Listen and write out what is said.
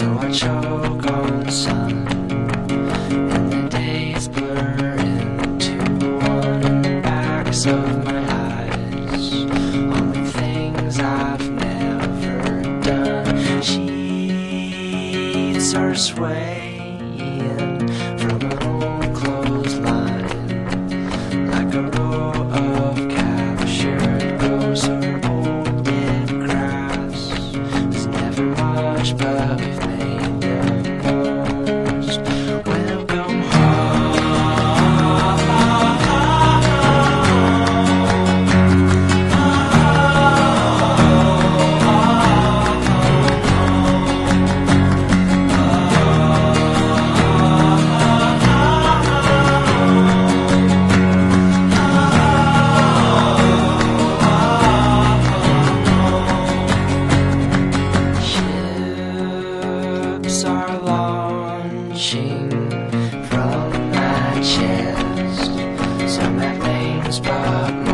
So I choke on the sun. And the days blur into one in the backs of my eyes. Only things I've never done. Sheets are swaying from my chest. Some have names, but